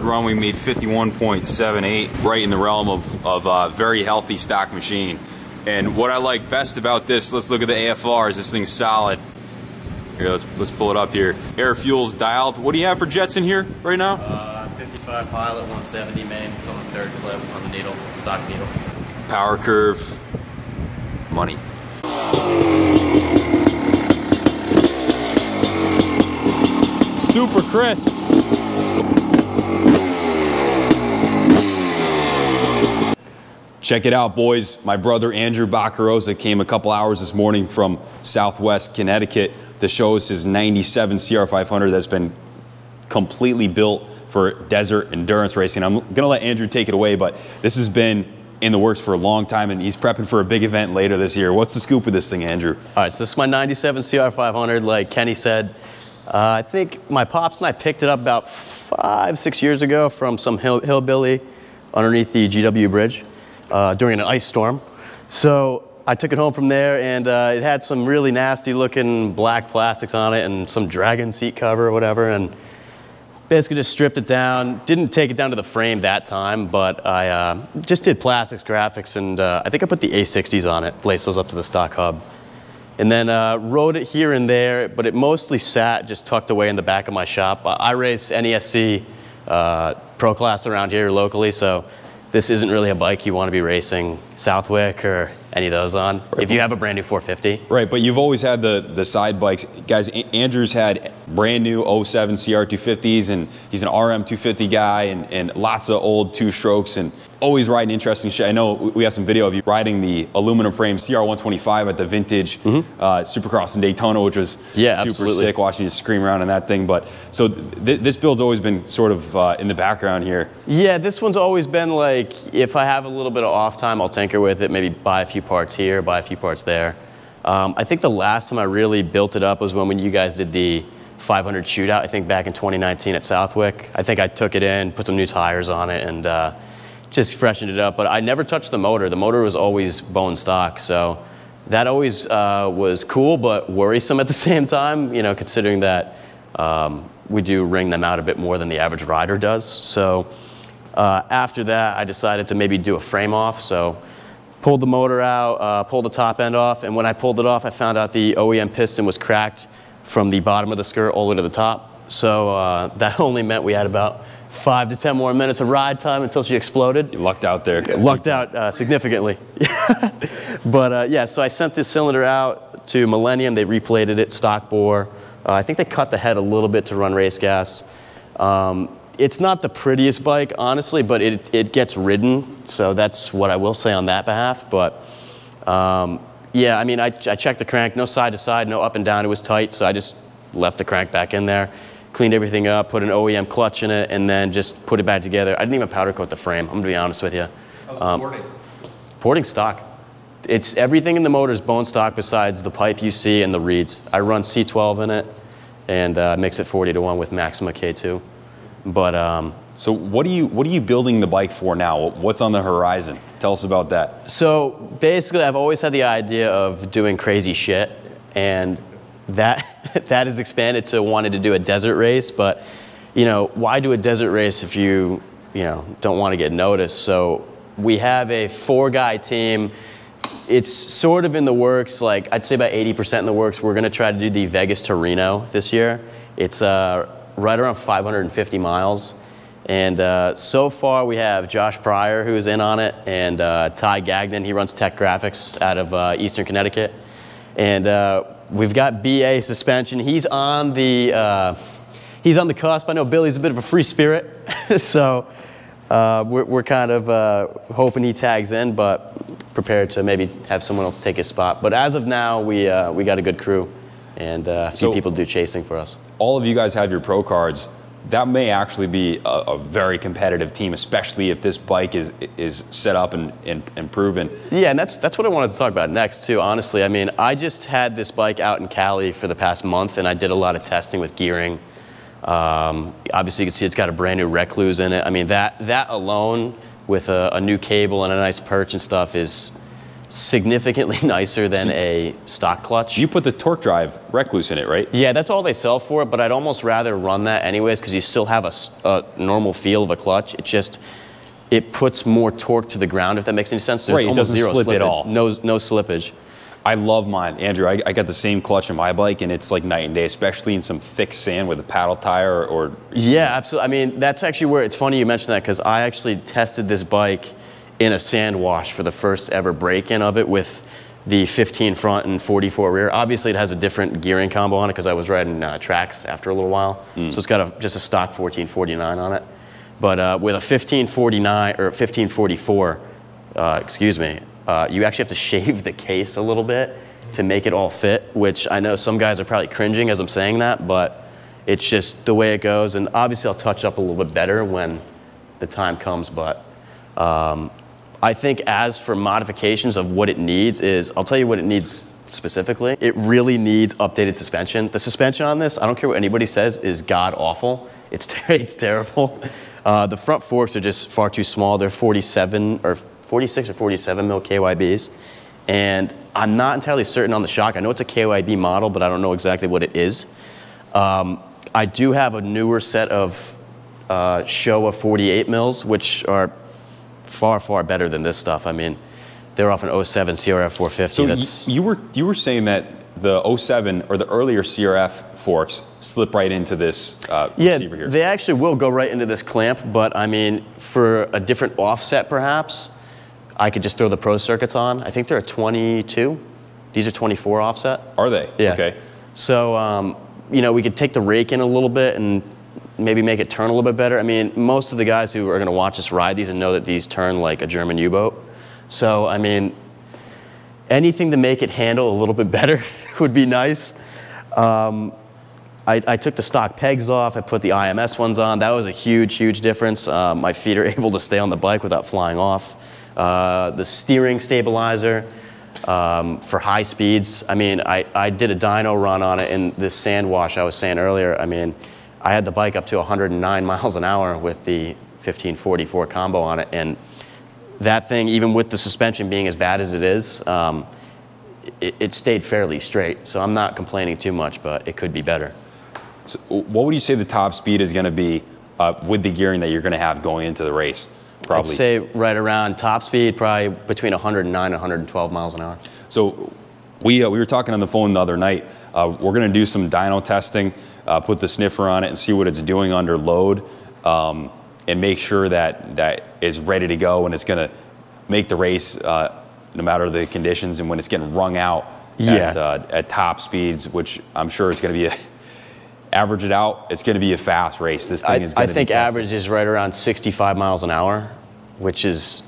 On the third run, we made 51.78, right in the realm of, of a very healthy stock machine. And what I like best about this, let's look at the AFR, is this thing's solid. Here, let's, let's pull it up here. Air fuel's dialed. What do you have for jets in here right now? Uh, 55 pilot, 170 main. It's on the third clip on the needle, stock needle. Power curve, money. Super crisp. Check it out, boys. My brother Andrew Baccarosa came a couple hours this morning from Southwest Connecticut to show us his 97 CR500 that's been completely built for desert endurance racing. I'm going to let Andrew take it away, but this has been in the works for a long time, and he's prepping for a big event later this year. What's the scoop with this thing, Andrew? All right, so this is my 97 CR500. Like Kenny said, uh, I think my pops and I picked it up about five, six years ago from some hill, hillbilly underneath the GW Bridge uh, during an ice storm. So I took it home from there, and uh, it had some really nasty looking black plastics on it and some dragon seat cover or whatever. And basically just stripped it down. Didn't take it down to the frame that time, but I uh, just did plastics graphics, and uh, I think I put the A60s on it, laced those up to the stock hub. And then uh, rode it here and there, but it mostly sat just tucked away in the back of my shop. I race NESC uh, pro class around here locally, so this isn't really a bike you want to be racing Southwick or any of those on right. if you have a brand new 450. Right, but you've always had the, the side bikes. Guys, Andrew's had brand new 07 CR250s, and he's an RM250 guy, and, and lots of old two strokes, and always riding interesting shit. I know we have some video of you riding the aluminum frame CR125 at the vintage mm-hmm. uh, Supercross in Daytona, which was yeah, super absolutely. sick watching you scream around in that thing. But so th- this build's always been sort of uh, in the background here. Yeah, this one's always been like if I have a little bit of off time, I'll tinker with it, maybe buy a few parts here, buy a few parts there. Um, I think the last time I really built it up was when, when you guys did the 500 shootout, I think back in 2019 at Southwick. I think I took it in, put some new tires on it, and uh, just freshened it up. But I never touched the motor. The motor was always bone stock, so that always uh, was cool, but worrisome at the same time. You know, considering that um, we do ring them out a bit more than the average rider does. So uh, after that, I decided to maybe do a frame off. So pulled the motor out, uh, pulled the top end off, and when I pulled it off, I found out the OEM piston was cracked from the bottom of the skirt all the way to the top. So uh, that only meant we had about five to 10 more minutes of ride time until she exploded. You lucked out there. Lucked out uh, significantly. but uh, yeah, so I sent this cylinder out to Millennium. They replated it, stock bore. Uh, I think they cut the head a little bit to run race gas. Um, it's not the prettiest bike, honestly, but it, it gets ridden. So that's what I will say on that behalf. But um, yeah, I mean, I, I checked the crank, no side to side, no up and down. It was tight, so I just left the crank back in there cleaned everything up, put an OEM clutch in it, and then just put it back together. I didn't even powder coat the frame. I'm gonna be honest with you. How's um, porting? Porting stock. It's everything in the motor is bone stock besides the pipe you see and the reeds. I run C12 in it and uh, mix it 40 to one with Maxima K2. But um, so what are you what are you building the bike for now? What's on the horizon? Tell us about that. So basically, I've always had the idea of doing crazy shit, and that that has expanded to wanting to do a desert race. But you know, why do a desert race if you you know don't want to get noticed? So we have a four-guy team. It's sort of in the works. Like I'd say about 80% in the works. We're going to try to do the Vegas to Reno this year. It's uh, right around 550 miles. And uh, so far, we have Josh Pryor, who is in on it, and uh, Ty Gagnon. He runs Tech Graphics out of uh, Eastern Connecticut. And uh, we've got BA suspension. He's on the uh, he's on the cusp. I know Billy's a bit of a free spirit, so uh, we're, we're, kind of hoping he tags in, but prepared to maybe have someone else take his spot. But as of now, we we got a good crew, and uh, a few so people do chasing for us. All of you guys have your pro cards that may actually be a, a, very competitive team, especially if this bike is is set up and, and, and, proven. Yeah, and that's that's what I wanted to talk about next too. Honestly, I mean, I just had this bike out in Cali for the past month, and I did a lot of testing with gearing. Um, obviously, you can see it's got a brand new Rekluse in it. I mean, that that alone with a, a new cable and a nice perch and stuff is significantly nicer than a stock clutch. You put the torque drive Rekluse in it, right? Yeah, that's all they sell for it, but I'd almost rather run that anyways because you still have a normal feel of a clutch. It just it puts more torque to the ground if that makes any sense. There's Right, it almost doesn't zero slip at all. No, no slippage. I love mine, Andrew. I, I got the same clutch in my bike, and it's like night and day, especially in some thick sand with a paddle tire or, or Yeah, absolutely. I mean, that's actually where it's funny you mentioned that because I actually tested this bike in a sand wash for the first ever break-in of it with the 15 front and 44 rear. Obviously, it has a different gearing combo on it because I was riding uh, tracks after a little while, so it's got a, just a stock 1449 on it. But uh, with a 1549 or 1544, uh, excuse me, uh, you actually have to shave the case a little bit to make it all fit. Which I know some guys are probably cringing as I'm saying that, but it's just the way it goes. And obviously, I'll touch up a little bit better when the time comes. But um, I think as for modifications of what it needs is, I'll tell you what it needs specifically. It really needs updated suspension. The suspension on this, I don't care what anybody says, is god awful. It's ter- it's terrible. Uh, the front forks are just far too small. They're 47 or 46 or 47 mil KYBs. And I'm not entirely certain on the shock. I know it's a KYB model, but I don't know exactly what it is. Um, I do have a newer set of uh, Showa 48 mils, which are far, far better than this stuff. I mean, they're off an 07 CRF 450. So That's, you were you were saying that the 07 or the earlier CRF forks slip right into this uh, yeah, receiver here. they actually will go right into this clamp, but I mean, for a different offset perhaps, I could just throw the pro circuits on. I think they're a 22. These are 24 offset. Are they? Yeah. Okay. So, um, you know, we could take the rake in a little bit and maybe make it turn a little bit better. I mean, most of the guys who are going to watch us ride these and know that these turn like a German U-boat. So, I mean, anything to make it handle a little bit better would be nice. Um, I, I took the stock pegs off. I put the IMS ones on. That was a huge, huge difference. Uh, my feet are able to stay on the bike without flying off. Uh, the steering stabilizer um, for high speeds. I mean, I, I did a dyno run on it in this sand wash I was saying earlier. I mean, I had the bike up to 109 miles an hour with the 1544 combo on it. And that thing, even with the suspension being as bad as it is, um, it, it stayed fairly straight. So I'm not complaining too much, but it could be better. So what would you say the top speed is going to be uh, with the gearing that you're going to have going into the race? Probably. I'd say right around top speed, probably between 109 and 112 miles an hour. So we, uh, we were talking on the phone the other night. Uh, we're going to do some dyno testing, uh, put the sniffer on it and see what it's doing under load um, and make sure that that is ready to go and it's going to make the race uh, no matter the conditions and when it's getting wrung out at, uh, at top speeds, which I'm sure it's going to be a, average it out, it's going to be a fast race. This I, thing is going I think average is right around 65 miles an hour, which is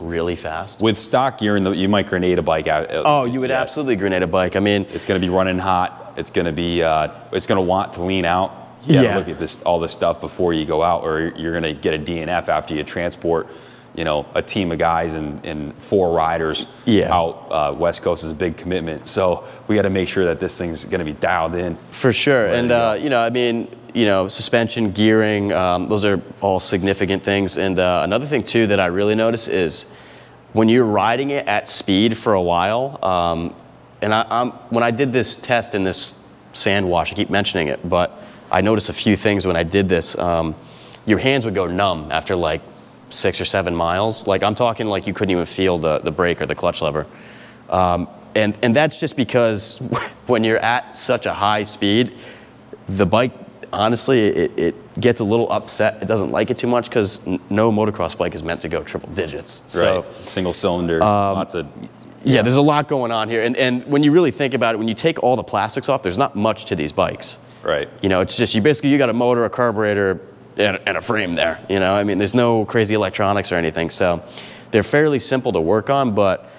really fast. With stock you're gearing, the, you might grenade a bike out. uh, Oh, you would yeah. absolutely grenade a bike. I mean, It's going to be running hot. It's going to be. Uh, it's going to want to lean out. You Yeah. look at this, all this stuff before you go out, or you're going to get a DNF after you transport, you know, a team of guys and, and four riders Yeah. out. Uh, West Coast is a big commitment, so we got to make sure that this thing's going to be dialed in. For sure, and uh, you know, I mean, you know, suspension, gearing, um, those are all significant things. And uh, another thing too that I really notice is when you're riding it at speed for a while. Um, and I, when I did this test in this sand wash, I keep mentioning it, but I noticed a few things when I did this. Um, your hands would go numb after like six or seven miles. Like I'm talking like you couldn't even feel the, the brake or the clutch lever. Um, and, and that's just because when you're at such a high speed, the bike, honestly, it, it gets a little upset. It doesn't like it too much because no motocross bike is meant to go triple digits. So, right, single cylinder, lots of. yeah, there's a lot going on here. And, and when you really think about it, when you take all the plastics off, there's not much to these bikes. Right. You know, it's just you basically you got a motor, a carburetor, and, and a frame there. You know, I mean, there's no crazy electronics or anything. So they're fairly simple to work on, but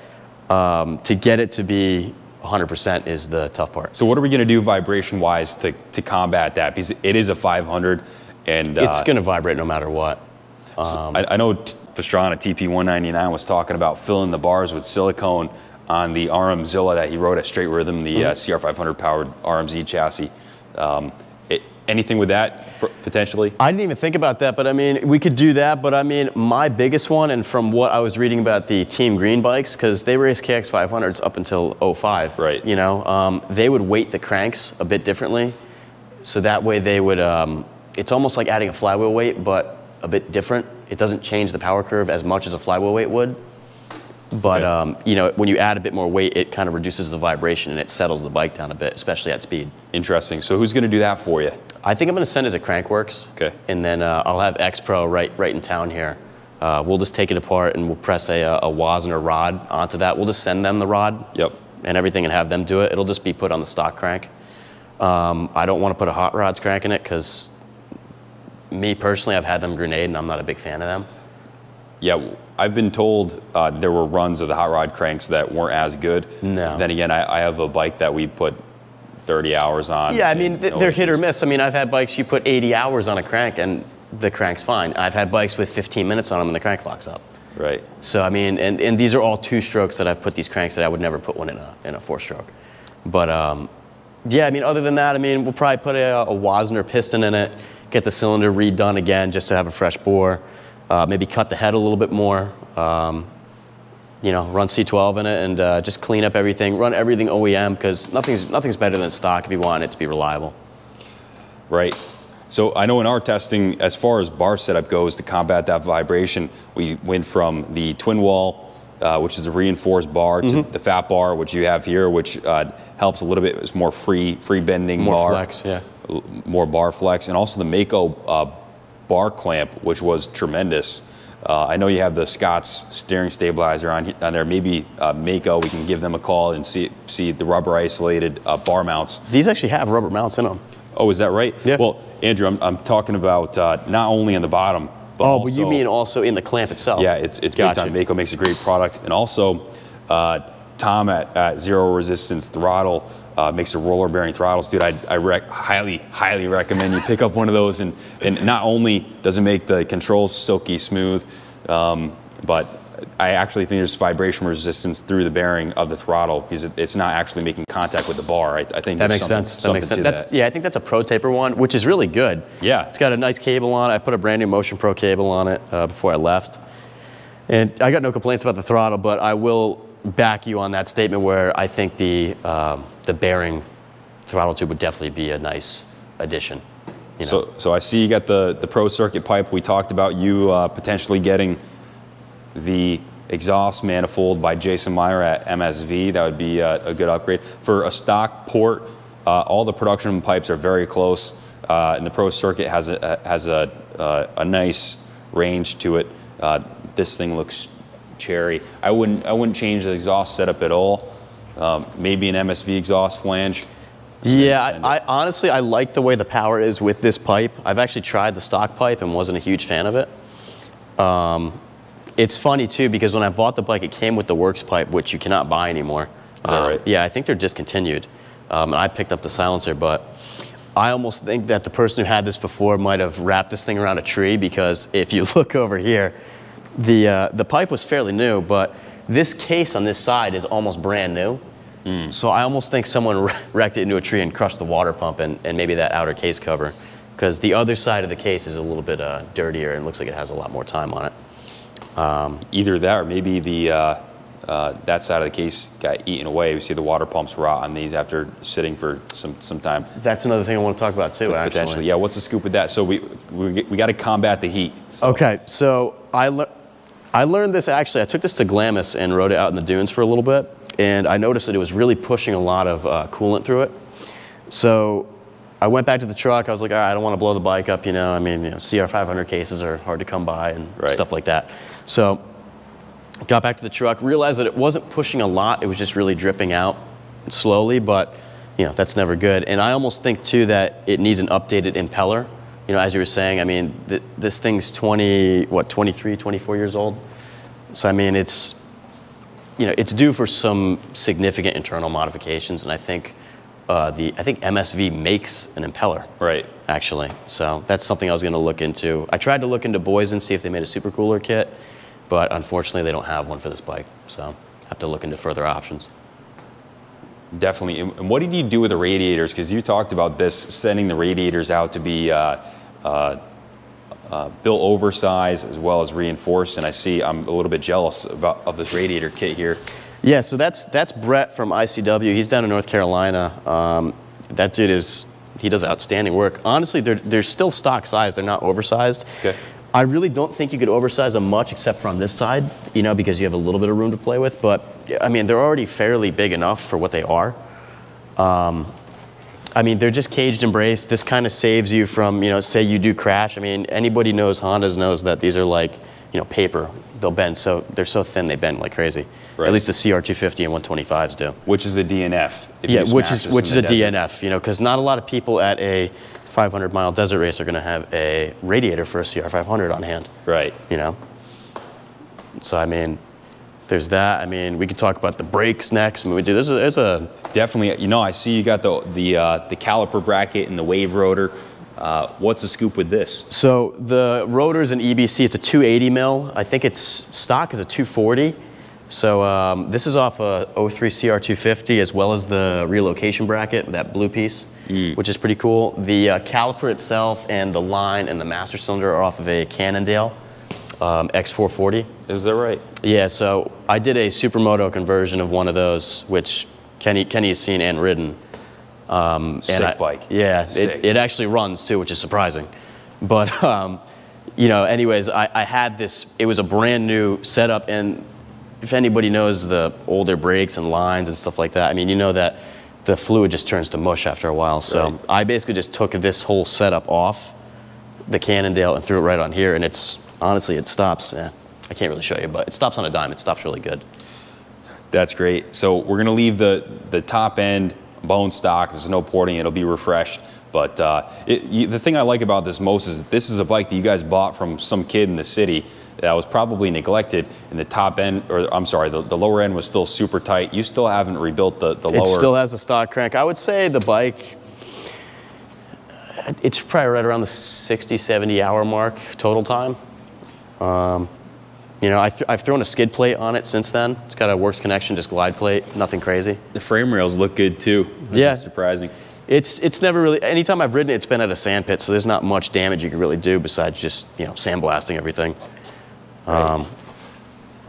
um, to get it to be 100% is the tough part. So what are we going to do vibration wise to to combat that? Because it is a 500, and uh, It's going to vibrate no matter what. I, I know Pastrana TP199 was talking about filling the bars with silicone on the RM Zilla that he rode at Straight Rhythm, the uh, CR500 powered RMZ chassis. Um, anything with that potentially? I didn't even think about that, but I mean, we could do that. But I mean, my biggest one, and from what I was reading about the Team Green bikes, because they race KX 500s up until 05. Right. You know, um, they would weight the cranks a bit differently, so that way they would. Um, it's almost like adding a flywheel weight, but a bit different. It doesn't change the power curve as much as a flywheel weight would. But Okay. um, you know, when you add a bit more weight, it kind of reduces the vibration and it settles the bike down a bit, especially at speed. Interesting. So who's going to do that for you? I think I'm going to send it to Crankworks. Okay. And then uh, I'll have X Pro right right in town here. Uh, we'll just take it apart and we'll press a, a Wossner rod onto that. We'll just send them the rod Yep. and everything and have them do it. It'll just be put on the stock crank. Um, I don't want to put a hot rods crank in it because me personally, I've had them grenade and I'm not a big fan of them. Yeah, I've been told uh, there were runs of the hot rod cranks that weren't as good. No. Then again, I, I have a bike that we put 30 hours on. Yeah, I mean, th- no they're hit or miss. I mean, I've had bikes you put 80 hours on a crank and the crank's fine. I've had bikes with 15 minutes on them and the crank locks up. Right. So I mean, and, and these are all two strokes that I've put these cranks that I would never put one in a in a four stroke. But um, yeah, I mean, other than that, I mean, we'll probably put a, a Wossner piston in it, get the cylinder redone again just to have a fresh bore, uh, maybe cut the head a little bit more. Um, you know, run C12 in it and uh, just clean up everything. Run everything OEM because nothing's nothing's better than stock if you want it to be reliable. Right. So I know in our testing, as far as bar setup goes, to combat that vibration, we went from the twin wall, uh, which is a reinforced bar, Mm-hmm. to the fat bar, which you have here, which uh, helps a little bit. It's more free, free bending bar. More bar, flex, yeah. more bar flex, and also the Mako uh, bar clamp, which was tremendous. Uh, I know you have the Scott's steering stabilizer on, on there. Maybe uh, Mako, we can give them a call and see see the rubber isolated uh, bar mounts. These actually have rubber mounts in them. Oh, is that right? Yeah. Well, Andrew, I'm, I'm talking about uh, not only on the bottom, but Oh, also, but you mean also in the clamp itself? yeah, it's it's Gotcha. big time. Mako makes a great product, and also uh, Tom at, at Zero Resistance Throttle uh, makes a roller bearing throttles, dude. I, I rec- highly highly recommend you pick up one of those, and and not only does it make the controls silky smooth, um, but I actually think there's vibration resistance through the bearing of the throttle because it, it's not actually making contact with the bar. I, I think That makes sense. That makes sense. That's yeah. I think that's a Pro Taper one, which is really good. Yeah. It's got a nice cable on it. I put a brand new Motion Pro cable on it uh, before I left, and I got no complaints about the throttle. But I will back you on that statement where I think the um, the bearing throttle tube would definitely be a nice addition. You know? So, so I see you got the, the pro circuit pipe. We talked about you uh, potentially getting the exhaust manifold by Jason Meyer at MSV. That would be a, a good upgrade. For a stock port, uh, all the production pipes are very close, uh, and the pro circuit has a has a uh, a nice range to it. Uh, this thing looks cherry. I wouldn't I wouldn't change the exhaust setup at all. Um, maybe an MSV exhaust flange. Yeah, I, I honestly I like the way the power is with this pipe. I've actually tried the stock pipe and wasn't a huge fan of it. Um, it's funny too because when I bought the bike, it came with the Works pipe, which you cannot buy anymore. Is that Um, right? Yeah, I think they're discontinued. Um, and I picked up the silencer, but I almost think that the person who had this before might have wrapped this thing around a tree because if you look over here, the uh, the pipe was fairly new, but this case on this side is almost brand new. So I almost think someone wrecked it into a tree and crushed the water pump and, and maybe that outer case cover, because the other side of the case is a little bit uh, dirtier and looks like it has a lot more time on it. either that or maybe the uh, uh, that side of the case got eaten away. We see the water pumps rot on these after sitting for some some time. That's another thing I want to talk about too. Actually. Potentially, yeah. What's the scoop with that? So we we, we got to combat the heat. So, Okay, so I I learned this actually. I took this to Glamis and rode it out in the dunes for a little bit, and I noticed that it was really pushing a lot of uh, coolant through it. So I went back to the truck. I was like, all right, I don't want to blow the bike up. You know, I mean, you know, CR500 cases are hard to come by and Right. stuff like that. So got back to the truck, realized that it wasn't pushing a lot. It was just really dripping out slowly, but you know, that's never good. And I almost think too that it needs an updated impeller. You know, as you were saying, I mean, th- this thing's 20, what, 23, 24 years old. So I mean, it's you know, it's due for some significant internal modifications, and I think uh, the I think MSV makes an impeller right. actually. So that's something I was going to look into. I tried to look into Boyesen, see if they made a super cooler kit, but unfortunately they don't have one for this bike. So I have to look into further options. Definitely. And and what did you do with the radiators? Because you talked about this, sending the radiators out to be uh, uh, uh, built oversized as well as reinforced. And I see I'm a little bit jealous about of this radiator kit here. Yeah, so that's that's Brett from ICW. He's down in North Carolina. Um, that dude is he does outstanding work. Honestly, they're they're still stock size. They're not oversized. Okay. I really don't think you could oversize them much except for on this side, you know, because you have a little bit of room to play with. But I mean, they're already fairly big enough for what they are. Um, I mean, they're just caged and braced. This kind of saves you from, you know, say you do crash. I mean, anybody knows Hondas knows that these are like, you know, paper. They'll bend so they're so thin they bend like crazy. Right. At least the CR250 and 125s do. Which is a DNF. if Yeah, which is which is a desert. DNF, you know, because not a lot of people at a 500 mile desert race are going to have a radiator for a CR500 on hand Right. you know. So I mean, there's that. I mean, we could talk about the brakes next. I mean, we do this. Is, it's a Definitely. You know, I see you got the the uh, the caliper bracket and the wave rotor. Uh, what's the scoop with this? so the rotors in EBC. It's a 280 mil. I think its stock is a 240. So um, this is off a 03 CR250 as well as the relocation bracket, that blue piece, which is pretty cool. The uh, caliper itself and the line and the master cylinder are off of a Cannondale um, X440. Is that right? Yeah, so I did a supermoto conversion of one of those, which Kenny Kenny has seen and ridden. Um, and Sick I- bike. Yeah, Sick. it, it actually runs too, which is surprising. But um, you know, anyways, I, I had this. It was a brand new setup, and if anybody knows the older brakes and lines and stuff like that, I mean, you know that the fluid just turns to mush after a while. So Right. I basically just took this whole setup off the Cannondale and threw it right on here, and it's honestly it stops. Eh, I can't really show you, but it stops on a dime. It stops really good. That's great. So we're gonna leave the the top end bone stock. There's no porting. It'll be refreshed. But uh, it, you, the thing I like about this most is that this is a bike that you guys bought from some kid in the city that was probably neglected. And the top end, or I'm sorry, the, the lower end was still super tight. You still haven't rebuilt the, the It lower. still has a stock crank. I would say the bike, it's probably right around the 60, 70 hour mark total time. Um, you know, I th- I've thrown a skid plate on it since then. It's got a works connection, just glide plate, nothing crazy. the frame rails look good too. Yeah. surprising. It's it's never really. Anytime I've ridden it, it's been at a sand pit, so there's not much damage you can really do besides just you know sandblasting everything. Um,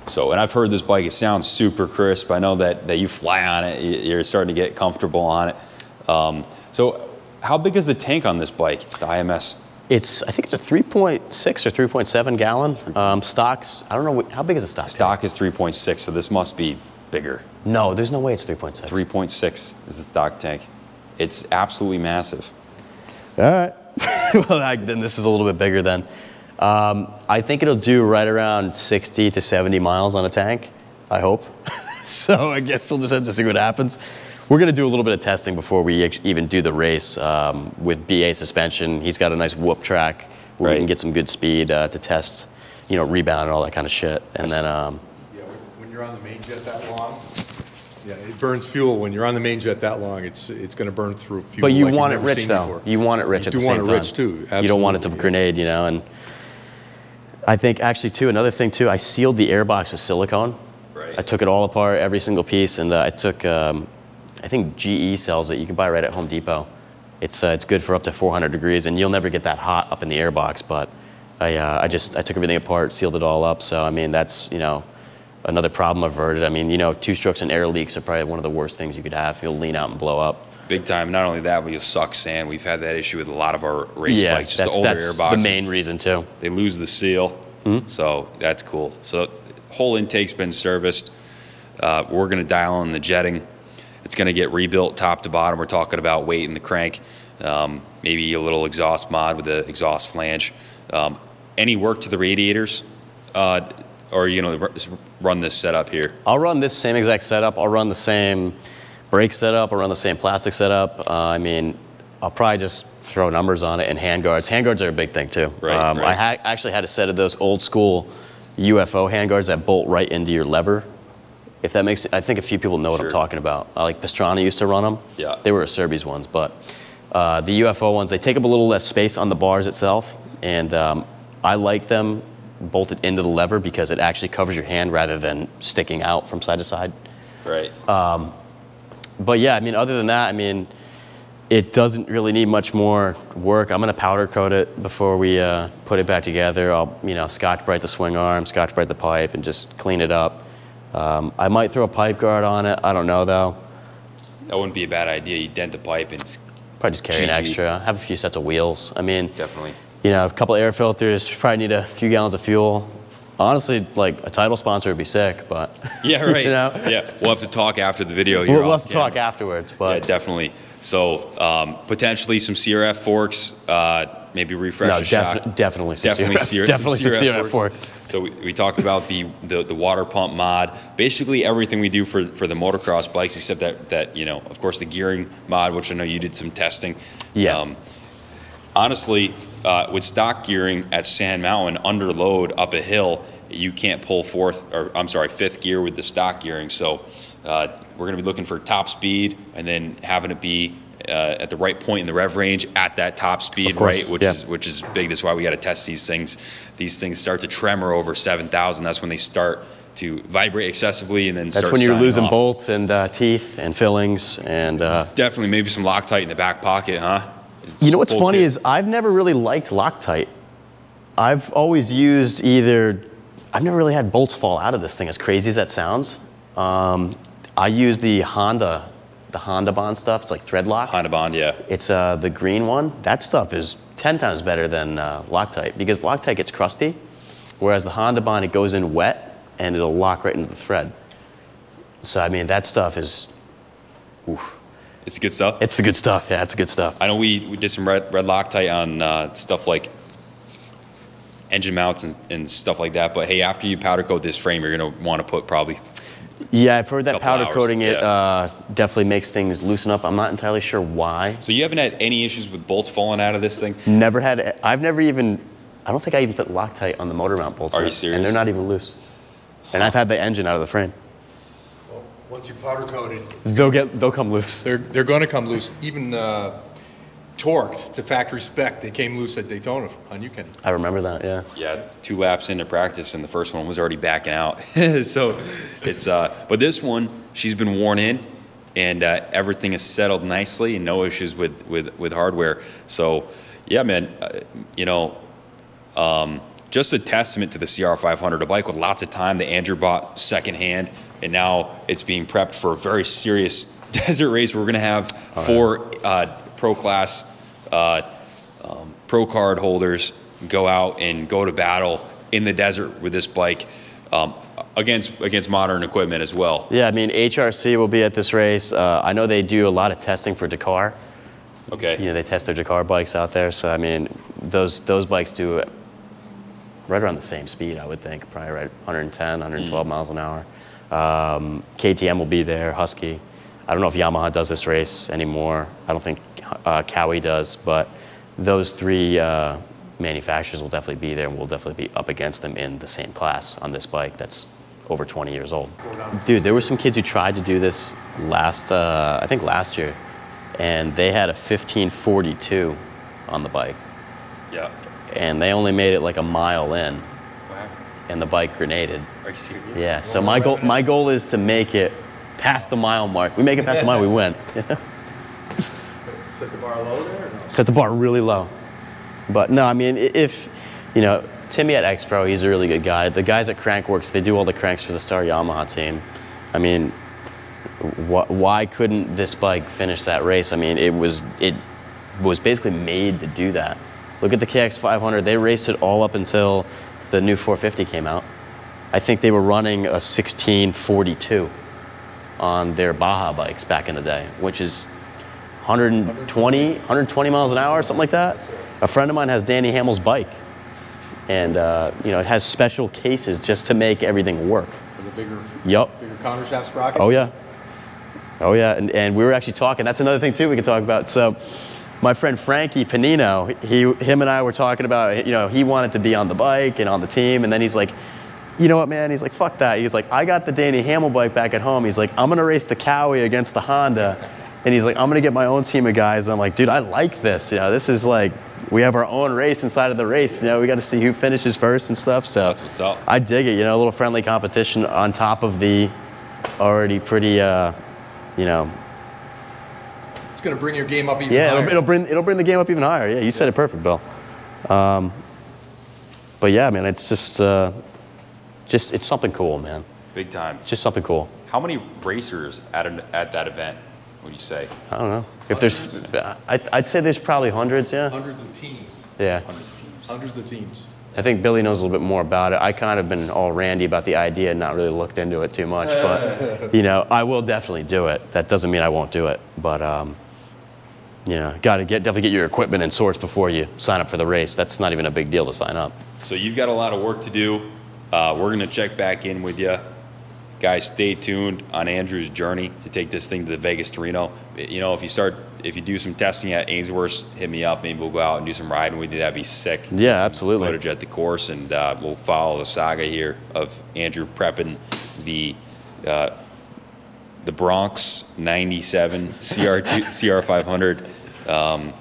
So, and I've heard this bike, it sounds super crisp. I know that, that you fly on it, you- you're starting to get comfortable on it. Um, so, how big is the tank on this bike, the IMS? It's I think it's a 3.6 or 3.7 gallon. Um, stocks. I don't know what, how big is the stock. tank? Stock is 3.6, so this must be bigger. No, there's no way it's 3.6. 3.6 is the stock tank. It's absolutely massive. All right. well, I, then this is a little bit bigger then. Um, I think it'll do right around 60 to 70 miles on a tank. I hope. so I guess we'll just have to see what happens. We're going to do a little bit of testing before we even do the race um, with BA suspension. He's got a nice whoop track where Right. we can get some good speed uh, to test, you know, rebound and all that kind of shit. And then, um, Yeah, when- when you're on the main jet that long, yeah, it burns fuel. When you're on the main jet that long, it's, it's gonna burn through fuel. but you like want it rich though. before. You want it rich You at do the same want time. it rich too, You don't want it to yeah. grenade, you know. And I think actually too another thing too. I sealed the airbox with silicone. Right. I took it all apart, every single piece, and uh, I took. Um, I think GE sells it. You can buy it right at Home Depot. It's uh, it's good for up to 400 degrees, and you'll never get that hot up in the airbox. But I uh, I just I took everything apart, sealed it all up. So I mean that's you know another problem averted. I mean you know two strokes and air leaks are probably one of the worst things you could have. You'll lean out and blow up. Big time. Not only that, but you'll suck sand. We've had that issue with a lot of our race yeah, bikes. Just that's, the older that's airboxes. the main reason too. they lose the seal. So that's cool. So whole intake's been serviced. Uh, we're going to dial in the jetting. It's going to get rebuilt top to bottom. We're talking about weight in the crank, um, maybe a little exhaust mod with the exhaust flange. Um, any work to the radiators, uh, or you to run this setup here? I'll run this same exact setup. I'll run the same brake setup. I'll run the same plastic setup. Uh, I mean, I'll probably just throw numbers on it and handguards. Handguards are a big thing too. Right, Um, I ha- actually had a set of those old school UFO handguards that bolt right into your lever. If that makes, I think a few people know what Sure. I'm talking about. Uh, like Pastrana used to run them. Yeah. They were a Acerbis ones, but uh, the UFO ones they take up a little less space on the bars itself, and um, I like them bolted into the lever because it actually covers your hand rather than sticking out from side to side. Right. but yeah, I mean, other than that, I mean, it doesn't really need much more work. I'm gonna powder coat it before we uh, put it back together. I'll, you know, Scotch Brite the swing arm, Scotch Brite the pipe, and just clean it up. Um, I might throw a pipe guard on it. I don't know though. That wouldn't be a bad idea. You dent the pipe and Probably just carry an extra. Have a few sets of wheels. I mean, definitely. you know, a couple air filters. Probably need a few gallons of fuel. Honestly, like a title sponsor would be sick, but Yeah, right. you know, Yeah, we'll have to talk after the video here. we'll, we'll have to talk afterwards. Yeah, But definitely. So um, potentially some CRF forks, uh, maybe refresh no, the shock. defi- definitely, some Definitely CRF, CRF, definitely some CRF CRF forks. So we, we talked about the, the the water pump mod, basically everything we do for for the motocross bikes, except that that you know, of course, the gearing mod, which I know you did some testing. Yeah. Um, honestly, uh, with stock gearing at Sand Mountain under load up a hill, you can't pull fourth or I'm sorry, fifth gear with the stock gearing. So uh, we're going to be looking for top speed and then having it be uh, at the right point in the rev range at that top speed, course, right? Which yeah. is which is big. That's why we got to test these things. These things start to tremor over 7,000. That's when they start to vibrate excessively and then That's when you're losing off. bolts and uh, teeth and fillings and. Uh, Definitely, maybe some Loctite in the back pocket, huh? You know what's funny is I've never really liked Loctite. I've always used either. I've never really had bolts fall out of this thing, as crazy as that sounds. Um, I use the Honda, the Honda Bond stuff. It's like thread lock. Honda Bond, yeah. It's uh, the green one. That stuff is 10 times better than uh, Loctite because Loctite gets crusty, whereas the Honda Bond, it goes in wet and it'll lock right into the thread. So, I mean, that stuff is, It's good stuff. it's the good stuff. Yeah, it's the good stuff. I know we, we did some red, red Loctite on uh, stuff like engine mounts and, and stuff like that. But hey, after you powder coat this frame, you're gonna want to put probably Yeah, I've heard that powder hours, coating it yeah. uh, definitely makes things loosen up. I'm not entirely sure why. So you haven't had any issues with bolts falling out of this thing? Never had. I've never even. I don't think I even put Loctite on the motor mount bolts. Are you serious? And they're not even loose. And I've had the engine out of the frame. Well, Once you powder coat it, They'll get. They'll come loose. they're, they're gonna come loose, even uh, torqued to factory spec, they came loose at Daytona on you, Kenny. I remember that. Yeah. Yeah, two laps into practice, and the first one was already backing out. so it's, uh, but this one, she's been worn in, and uh, everything is settled nicely, and no issues with with with hardware. So, yeah, man, uh, you know, um, just a testament to the CR500, a bike with lots of time that Andrew bought secondhand, and now it's being prepped for a very serious desert race. We're going to have four uh, pro class uh, um, pro card holders go out and go to battle in the desert with this bike um, against against modern equipment as well. Yeah. I mean, HRC will be at this race. Uh, I know they do a lot of testing for Dakar. Okay. You know, they test their Dakar bikes out there. So I mean, those those bikes do right around the same speed, I would think, probably right 110, 112 miles an hour. Um, KTM will be there, Husky. I don't know if Yamaha does this race anymore. I don't think uh, Kawi does, but those three uh, manufacturers will definitely be there, and we'll definitely be up against them in the same class on this bike that's over 20 years old. Dude, there were some kids who tried to do this last, uh, I think last year, and they had a 1542 on the bike, Yeah. and they only made it like a mile in? And the bike grenaded. Are you serious? Yeah. So my goal, my goal is to make it past the mile mark. We make it past the mile, we win. Set the bar low there no? Set the bar really low. But no, I mean, if you know Timmy at X Pro, he's a really good guy. The guys at Crankworks, they do all the cranks for the Star Yamaha team. I mean, wh- why couldn't this bike finish that race? I mean, it was it was basically made to do that. Look at the KX500. They raced it all up until the new 450 came out. I think they were running a 1642 on their Baja bikes back in the day, which is 120, 120 miles an hour, something like that. A friend of mine has Danny Hamel's bike, and uh, you know it has special cases just to make everything work. For the bigger, Yup. bigger counter shaft sprocket? Oh yeah. Oh yeah, and, and we were actually talking. That's another thing too we can talk about. So, my friend Frankie Panino, he, him and I were talking about. You know, he wanted to be on the bike and on the team, and then he's like, you know what, man? He's like, fuck that. He's like, I got the Danny Hamel bike back at home. He's like, I'm gonna race the Kawi against the Honda, and he's like, I'm gonna get my own team of guys. And I'm like, dude, I like this. You know, this is like. We have our own race inside of the race. You know, we got to see who finishes first and stuff. So That's what's up. I dig it. You know, a little friendly competition on top of the already pretty, uh, you know, It's going to bring your game up even Yeah, higher. it'll, it'll bring it'll bring the game up even higher. Yeah, you said it perfect, Bill. Um, but yeah, man, it's just uh, just it's something cool, man. Big time. It's just something cool. How many racers at an, at that event would you say? I don't know if there's. I, I'd say there's probably hundreds. Yeah. Hundreds of teams. Yeah. Hundreds of teams. Hundreds of teams. I think Billy knows a little bit more about it. I kind of been all randy about the idea and not really looked into it too much. But you know, I will definitely do it. That doesn't mean I won't do it. But um, you know, got to get definitely get your equipment and source before you sign up for the race. That's not even a big deal to sign up. So you've got a lot of work to do. Uh, we're going to check back in with you. Guys, stay tuned on Andrew's journey to take this thing to the Vegas to Reno. You know, if you start, if you do some testing at Ainsworth, hit me up. Maybe we'll go out and do some riding with you. That'd be sick. Yeah, absolutely. Footage at the course, and uh, we'll follow the saga here of Andrew prepping the uh, the Bronx '97 CR2 CR500. Um,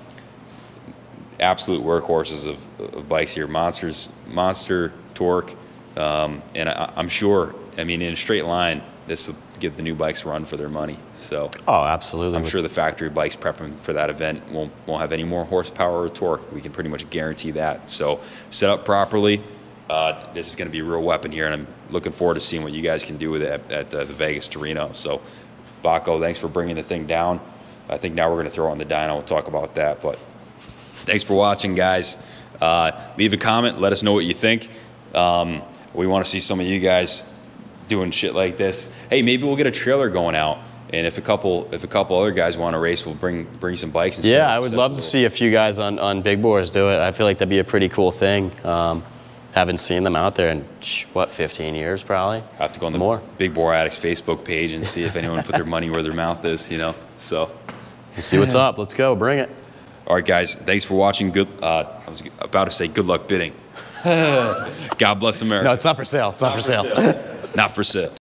absolute workhorses of, of bikes here. Monsters, monster torque, um, and I, I'm sure. I mean, in a straight line, this will give the new bikes run for their money. So Oh, absolutely. I'm sure the factory bikes prepping for that event won't won't have any more horsepower or torque. We can pretty much guarantee that. So set up properly. Uh, this is going to be a real weapon here, and I'm looking forward to seeing what you guys can do with it at, at uh, the Vegas to Reno. So, Baco, thanks for bringing the thing down. I think now we're going to throw on the dyno. We'll talk about that, but thanks for watching, guys. Uh, leave a comment. Let us know what you think. Um, we want to see some of you guys doing shit like this. Hey, maybe we'll get a trailer going out, and if a couple if a couple other guys want to race, we'll bring bring some bikes. Yeah, I would love to see a few guys on, on big bores do it. I feel like that'd be a pretty cool thing. Um, haven't seen them out there in what 15 years probably. I have to go on the More. Big Bore Addicts Facebook page and see if anyone put their money where their mouth is. You know, so. Let's see what's up. Let's go. Bring it. All right, guys. Thanks for watching. Good. Uh, I was about to say good luck bidding. God bless America. No, it's not for sale. It's not, for sale. Not for sale.